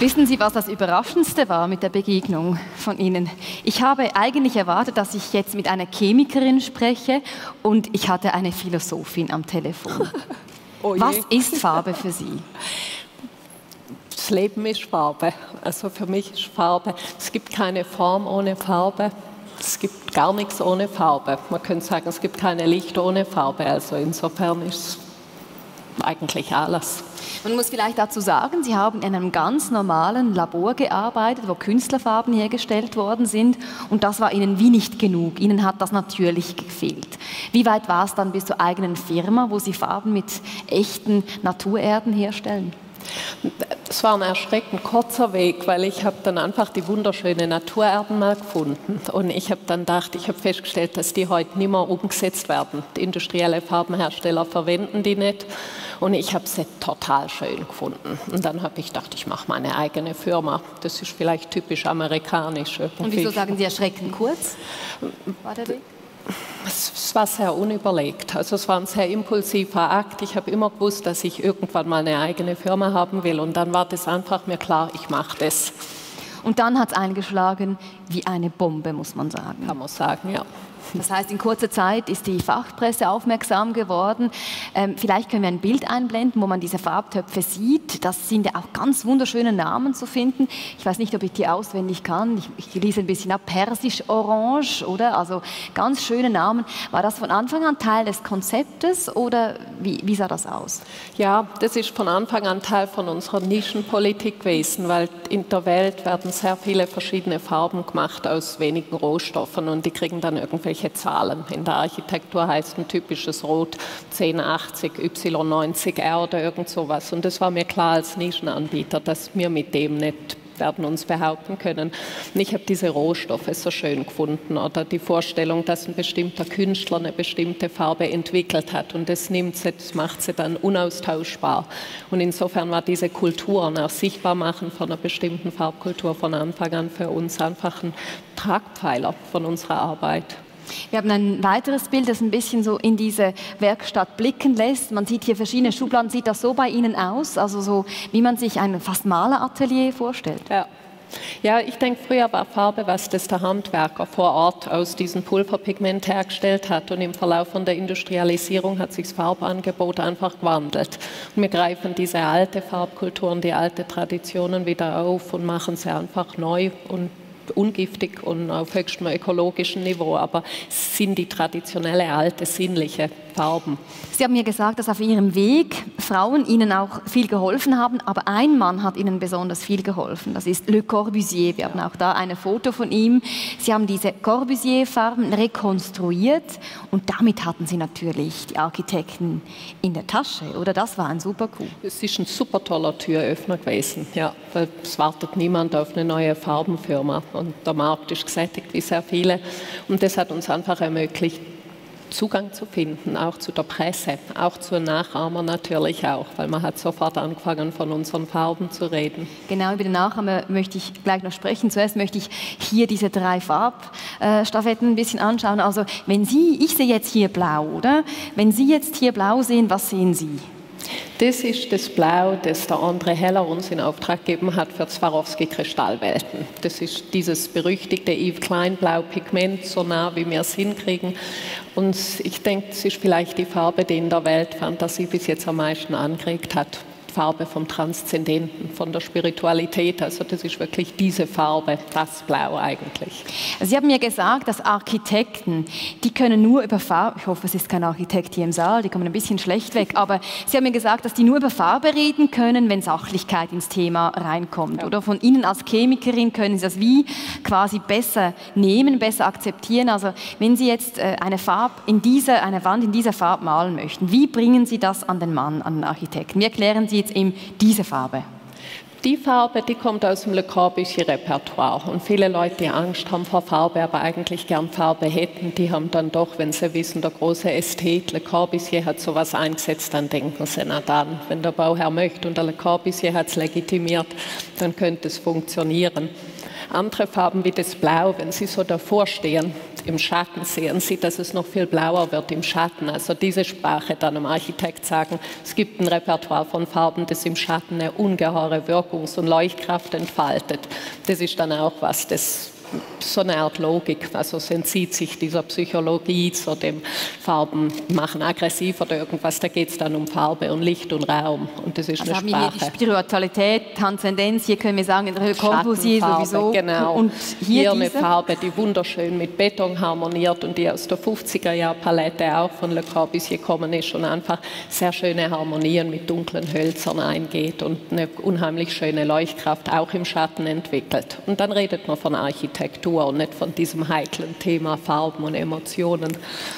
Wissen Sie, was das Überraschendste war mit der Begegnung von Ihnen? Ich habe eigentlich erwartet, dass ich jetzt mit einer Chemikerin spreche und ich hatte eine Philosophin am Telefon. Oh was ist Farbe für Sie? Das Leben ist Farbe. Also für mich ist Farbe. Es gibt keine Form ohne Farbe. Es gibt gar nichts ohne Farbe. Man könnte sagen, es gibt keine Licht ohne Farbe. Also insofern ist es eigentlich alles. Man muss vielleicht dazu sagen, Sie haben in einem ganz normalen Labor gearbeitet, wo Künstlerfarben hergestellt worden sind und das war Ihnen wie nicht genug. Ihnen hat das natürlich gefehlt. Wie weit war es dann bis zur eigenen Firma, wo Sie Farben mit echten Naturerden herstellen? Es war ein erschreckend kurzer Weg, weil ich habe dann einfach die wunderschöne Naturerden mal gefunden. Und ich habe dann gedacht, ich habe festgestellt, dass die heute nicht mehr umgesetzt werden. Die industrielle Farbenhersteller verwenden die nicht. Und ich habe sie total schön gefunden. Und dann habe ich gedacht, ich mache meine eigene Firma. Das ist vielleicht typisch amerikanisch. Irgendwie. Und wieso sagen Sie erschreckend kurz? War der Weg? Es war sehr unüberlegt. Also es war ein sehr impulsiver Akt. Ich habe immer gewusst, dass ich irgendwann mal eine eigene Firma haben will. Und dann war das einfach mir klar, ich mache das. Und dann hat es eingeschlagen wie eine Bombe, muss man sagen. Kann man sagen, ja. Das heißt, in kurzer Zeit ist die Fachpresse aufmerksam geworden. Ähm, vielleicht können wir ein Bild einblenden, wo man diese Farbtöpfe sieht. Das sind ja auch ganz wunderschöne Namen zu finden. Ich weiß nicht, ob ich die auswendig kann. Ich, ich lese ein bisschen ab. Persisch-Orange, oder? Also ganz schöne Namen. War das von Anfang an Teil des Konzeptes oder wie, wie sah das aus? Ja, das ist von Anfang an Teil von unserer Nischenpolitik gewesen, weil in der Welt werden sehr viele verschiedene Farben gemacht aus wenigen Rohstoffen und die kriegen dann irgendwelche irgendwelche Zahlen. In der Architektur heißt ein typisches Rot 1080 Y90R oder irgend sowas. Und es war mir klar als Nischenanbieter, dass wir mit dem nicht werden uns behaupten können. Und ich habe diese Rohstoffe so schön gefunden oder die Vorstellung, dass ein bestimmter Künstler eine bestimmte Farbe entwickelt hat und das nimmt sie, das macht sie dann unaustauschbar. Und insofern war diese Kultur und auch Sichtbarmachen von einer bestimmten Farbkultur von Anfang an für uns einfach ein Tragpfeiler von unserer Arbeit. Wir haben ein weiteres Bild, das ein bisschen so in diese Werkstatt blicken lässt. Man sieht hier verschiedene Schubladen. Sieht das so bei Ihnen aus? Also so, wie man sich ein fast Maleratelier vorstellt? Ja. Ja, ich denke, früher war Farbe, was das der Handwerker vor Ort aus diesem Pulverpigment hergestellt hat. Und im Verlauf von der Industrialisierung hat sich das Farbangebot einfach gewandelt. Und wir greifen diese alte Farbkulturen, die alte Traditionen wieder auf und machen sie einfach neu und ungiftig und auf höchstem ökologischen Niveau, aber sind die traditionelle alte sinnliche Farben. Sie haben mir gesagt, dass auf Ihrem Weg Frauen Ihnen auch viel geholfen haben, aber ein Mann hat Ihnen besonders viel geholfen. Das ist Le Corbusier. Wir haben auch da ein Foto von ihm. Sie haben diese Corbusier-Farben rekonstruiert und damit hatten Sie natürlich die Architekten in der Tasche, oder? Das war ein super Coup. Es ist ein super toller Türöffner gewesen, ja, weil es wartet niemand auf eine neue Farbenfirma und der Markt ist gesättigt wie sehr viele und das hat uns einfach ermöglicht, Zugang zu finden, auch zu der Presse, auch zu Nachahmer natürlich auch, weil man hat sofort angefangen, von unseren Farben zu reden. Genau, über den Nachahmer möchte ich gleich noch sprechen. Zuerst möchte ich hier diese drei Farbstaffetten ein bisschen anschauen. Also wenn Sie, ich sehe jetzt hier blau, oder? Wenn Sie jetzt hier blau sehen, was sehen Sie? Das ist das Blau, das der André Heller uns in Auftrag gegeben hat für Swarovski-Kristallwelten. Das ist dieses berüchtigte Yves Klein-Blau-Pigment, so nah wie wir es hinkriegen. Und ich denke, es ist vielleicht die Farbe, die in der Weltfantasie bis jetzt am meisten angeregt hat. Farbe vom Transzendenten, von der Spiritualität. Also das ist wirklich diese Farbe, das Blau eigentlich. Sie haben mir gesagt, dass Architekten, die können nur über Farbe, ich hoffe, es ist kein Architekt hier im Saal, die kommen ein bisschen schlecht weg, aber Sie haben mir gesagt, dass die nur über Farbe reden können, wenn Sachlichkeit ins Thema reinkommt. Ja. Oder von Ihnen als Chemikerin können Sie das wie quasi besser nehmen, besser akzeptieren. Also wenn Sie jetzt äh, eine Farbe in dieser, eine Wand in dieser Farbe malen möchten, wie bringen Sie das an den Mann, an den Architekten? Wie erklären Sie jetzt eben diese Farbe? Die Farbe, die kommt aus dem Le Corbusier-Repertoire. Und viele Leute, die Angst haben vor Farbe, aber eigentlich gern Farbe hätten, die haben dann doch, wenn sie wissen, der große Ästhet Le Corbusier hat sowas eingesetzt, dann denken sie, na dann, wenn der Bauherr möchte und der Le Corbusier hat es legitimiert, dann könnte es funktionieren. Andere Farben wie das Blau, wenn Sie so davor stehen, im Schatten sehen Sie, dass es noch viel blauer wird im Schatten. Also diese Sprache dann am Architekt sagen, es gibt ein Repertoire von Farben, das im Schatten eine ungeheure Wirkungs- und Leuchtkraft entfaltet. Das ist dann auch was, das so eine Art Logik, also es entzieht sich dieser Psychologie, zu dem Farben machen aggressiv oder irgendwas, da geht es dann um Farbe und Licht und Raum und das ist also eine haben Sprache. Wir die Spiritualität, Transzendenz, hier können wir sagen, in der Corbusier sowieso. Genau. Und hier, hier eine diese? Farbe, die wunderschön mit Beton harmoniert und die aus der 50er Jahr Palette auch von Le Corbusier gekommen ist und einfach sehr schöne Harmonien mit dunklen Hölzern eingeht und eine unheimlich schöne Leuchtkraft auch im Schatten entwickelt. Und dann redet man von Architektur und nicht von diesem heiklen Thema Farben und Emotionen.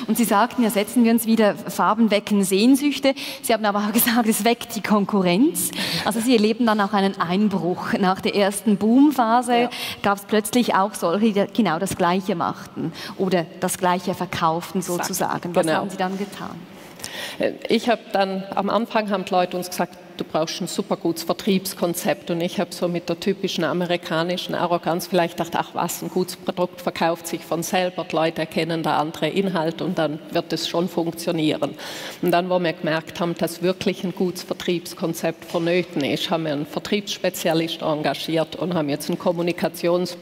Und Sie sagten, ja, setzen wir uns wieder, Farben wecken Sehnsüchte. Sie haben aber auch gesagt, es weckt die Konkurrenz. Also Sie erleben dann auch einen Einbruch. Nach der ersten Boomphase Ja. gab es plötzlich auch solche, die genau das Gleiche machten oder das Gleiche verkauften sozusagen. Was genau. haben Sie dann getan? Äh, Ich habe dann, am Anfang haben die Leute uns gesagt, du brauchst ein super gutes Vertriebskonzept. Und ich habe so mit der typischen amerikanischen Arroganz vielleicht gedacht, ach was, ein gutes Produkt verkauft sich von selber, die Leute erkennen da andere Inhalte und dann wird es schon funktionieren. Und dann, wo wir gemerkt haben, dass wirklich ein gutes Vertriebskonzept vonnöten ist, haben wir einen Vertriebsspezialist engagiert und haben jetzt ein Kommunikations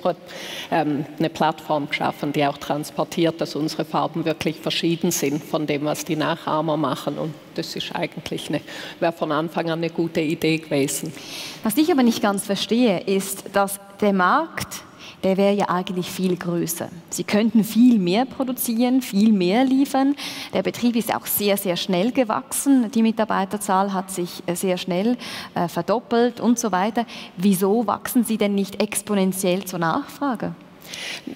ähm, eine Plattform geschaffen, die auch transportiert, dass unsere Farben wirklich verschieden sind von dem, was die Nachahmer machen. Und das ist eigentlich eine, wäre von Anfang an eine gute Idee gewesen. Was ich aber nicht ganz verstehe, ist, dass der Markt, der wäre ja eigentlich viel größer. Sie könnten viel mehr produzieren, viel mehr liefern. Der Betrieb ist auch sehr, sehr schnell gewachsen. Die Mitarbeiterzahl hat sich äh, sehr schnell äh, verdoppelt und so weiter. Wieso wachsen Sie denn nicht exponentiell zur Nachfrage?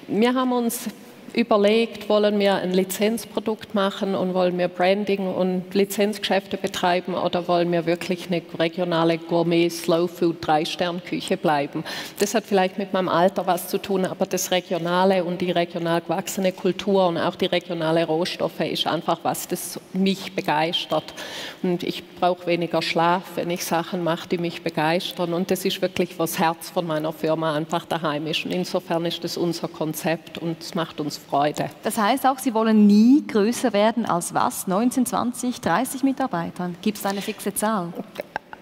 Wir haben uns überlegt, wollen wir ein Lizenzprodukt machen und wollen wir Branding und Lizenzgeschäfte betreiben oder wollen wir wirklich eine regionale Gourmet Slow Food Drei-Stern-Küche bleiben. Das hat vielleicht mit meinem Alter was zu tun, aber das Regionale und die regional gewachsene Kultur und auch die regionale Rohstoffe ist einfach was, das mich begeistert. Und ich brauche weniger Schlaf, wenn ich Sachen mache, die mich begeistern. Und das ist wirklich, was Herz von meiner Firma einfach daheim ist. Und insofern ist das unser Konzept und es macht uns Freude. Das heißt auch, Sie wollen nie größer werden als was? 19, 20, 30 Mitarbeitern? Gibt es eine fixe Zahl?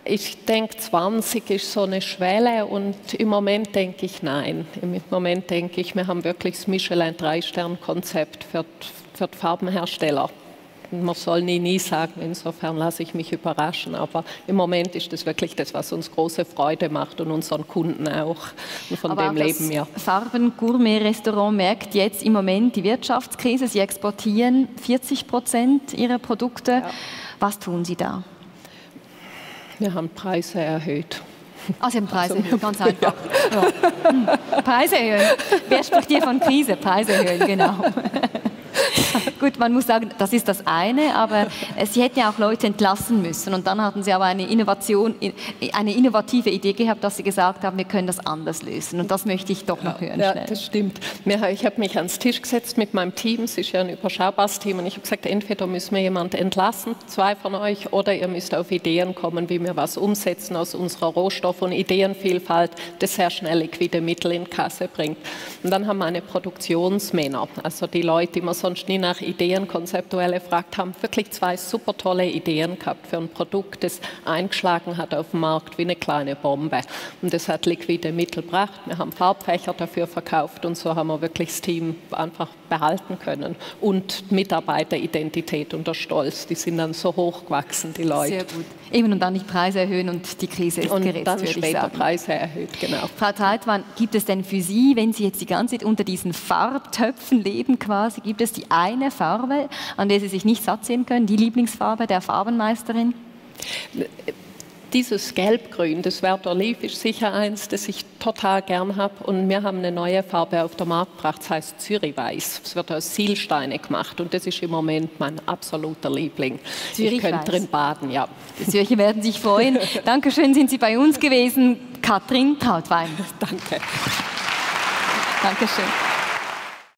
Ich denke, 20 ist so eine Schwelle und im Moment denke ich nein. Im Moment denke ich, wir haben wirklich das Michelin Drei-Stern-Konzept für, für die Farbenhersteller. Man soll nie, nie sagen, insofern lasse ich mich überraschen. Aber im Moment ist das wirklich das, was uns große Freude macht und unseren Kunden auch. Und von Aber dem leben wir. das Farben-Gourmet-Restaurant merkt jetzt im Moment die Wirtschaftskrise. Sie exportieren 40 Prozent ihrer Produkte. Was tun Sie da? Wir haben Preise erhöht. Ah, Sie haben Preise Also, ganz einfach. Ja. Hm. Preise erhöhen. Wer spricht hier von Krise? Preise erhöhen, genau. Gut, man muss sagen, das ist das eine, aber Sie hätten ja auch Leute entlassen müssen. Und dann hatten Sie aber eine Innovation, eine innovative Idee gehabt, dass Sie gesagt haben, wir können das anders lösen. Und das möchte ich doch noch hören. Ja, schnell. das stimmt. Ich habe mich ans Tisch gesetzt mit meinem Team. Es ist ja ein überschaubares Team. Und ich habe gesagt, entweder müssen wir jemanden entlassen, zwei von euch, oder ihr müsst auf Ideen kommen, wie wir was umsetzen aus unserer Rohstoff- und Ideenvielfalt, das sehr schnell liquide Mittel in Kasse bringt. Und dann haben wir eine Produktionsmänner, also die Leute, die wir sonst nie nach Ideen konzeptuell gefragt haben, wirklich zwei super tolle Ideen gehabt für ein Produkt, das eingeschlagen hat auf dem Markt wie eine kleine Bombe. Und das hat liquide Mittel gebracht. Wir haben Farbfächer dafür verkauft und so haben wir wirklich das Team einfach behalten können. Und Mitarbeiteridentität und der Stolz, die sind dann so hoch gewachsen, die Leute. Sehr gut. Eben und dann die Preise erhöhen und die Krise ist Und gerettet, dann später. Preise erhöht, genau. Frau Treitmann, gibt es denn für Sie, wenn Sie jetzt die ganze Zeit unter diesen Farbtöpfen leben quasi, gibt es die eine Farbe, an der Sie sich nicht satt sehen können, die Lieblingsfarbe der Farbenmeisterin? Dieses Gelbgrün, das Werther Leaf, ist sicher eins, das ich total gern habe. Und wir haben eine neue Farbe auf den Markt gebracht, das heißt Zürichweiß. Es wird aus Zielsteine gemacht und das ist im Moment mein absoluter Liebling. Ich Zürichweiß. könnte drin baden, ja. Die Zürcher werden sich freuen. Dankeschön, sind Sie bei uns gewesen. Katrin Trautwein. Danke. Dankeschön.